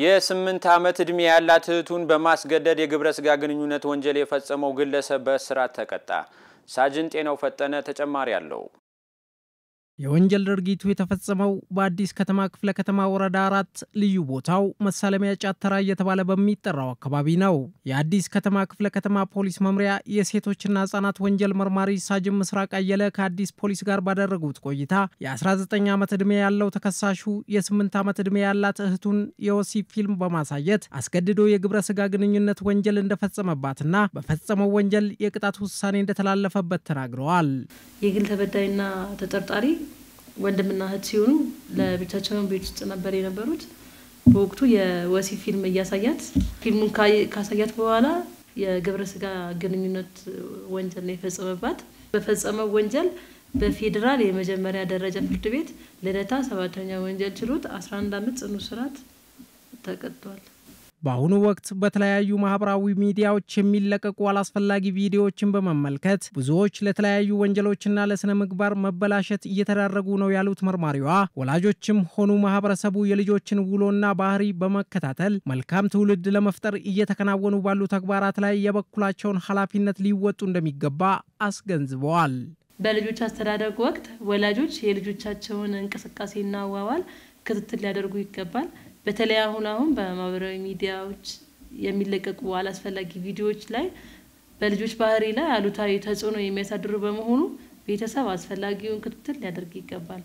የስምንት ዓመት ዕድሜ ያላት እህቱን በማስገደድ የግብረ ስጋ ግንኙነት ወንጀል የፈጸመው ግለሰብ በእስራት ተቀጣ። ሳጅን ጤናው ፈጠነ ተጨማሪ አለው። የወንጀል ድርጊቱ የተፈጸመው በአዲስ ከተማ ክፍለ ከተማ ወረዳ አራት ልዩ ቦታው መሳለሚያ ጫተራ እየተባለ በሚጠራው አካባቢ ነው። የአዲስ ከተማ ክፍለ ከተማ ፖሊስ መምሪያ የሴቶችና ህጻናት ወንጀል መርማሪ ሳጅን ምስራቅ አየለ ከአዲስ ፖሊስ ጋር ባደረጉት ቆይታ የ19 ዓመት ዕድሜ ያለው ተከሳሹ የ8 ዓመት ዕድሜ ያላት እህቱን የወሲብ ፊልም በማሳየት አስገድዶ የግብረ ስጋ ግንኙነት ወንጀል እንደፈጸመባትና በፈጸመው ወንጀል የቅጣት ውሳኔ እንደተላለፈበት ተናግረዋል። የግል ተበዳይና ተጠርጣሪ ወንድምና እህት ሲሆኑ ለብቻቸውን ቤት ውስጥ ነበር የነበሩት። በወቅቱ የወሲብ ፊልም እያሳያት ፊልሙን ካሳያት በኋላ የግብረ ስጋ ግንኙነት ወንጀል ነው የፈጸመባት። በፈጸመው ወንጀል በፌዴራል የመጀመሪያ ደረጃ ፍርድ ቤት ልደታ ሰባተኛ ወንጀል ችሎት 11 ዓመት ጽኑ እስራት ተቀጥቷል። በአሁኑ ወቅት በተለያዩ ማህበራዊ ሚዲያዎች የሚለቀቁ አላስፈላጊ ቪዲዮዎችን በመመልከት ብዙዎች ለተለያዩ ወንጀሎችና ለስነ ምግባር መበላሸት እየተዳረጉ ነው ያሉት መርማሪዋ ወላጆችም ሆኑ ማህበረሰቡ የልጆችን ውሎና ባህሪ በመከታተል መልካም ትውልድ ለመፍጠር እየተከናወኑ ባሉ ተግባራት ላይ የበኩላቸውን ኃላፊነት ሊወጡ እንደሚገባ አስገንዝበዋል። በልጆች አስተዳደግ ወቅት ወላጆች የልጆቻቸውን እንቅስቃሴና አዋዋል ክትትል ሊያደርጉ ይገባል። በተለይ አሁን አሁን በማህበራዊ ሚዲያዎች የሚለቀቁ አላስፈላጊ ቪዲዮዎች ላይ በልጆች ባህሪ ላይ አሉታዊ ተጽዕኖ የሚያሳድሩ በመሆኑ ቤተሰብ አስፈላጊውን ክትትል ሊያደርግ ይገባል።